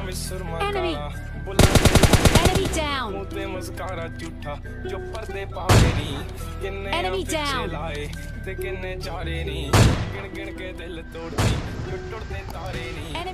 ਅੱਖਾਂ ਵਿੱਚ ਸੁਰਮਾ Enemy. ਕਾਲਾ ਬੁੱਲਾਂ ਦੇ ਲਾਰੇ Enemy down. ਮੂੰਹ ਤੇ ਮੁਸਕਾਰਾ ਝੂਠਾ ਜੋ ਪਰਦੇ ਪਾਵੇ ਨਹੀਂ ਕਿੰਨੇ Enemy ਪਿੱਛੇ down.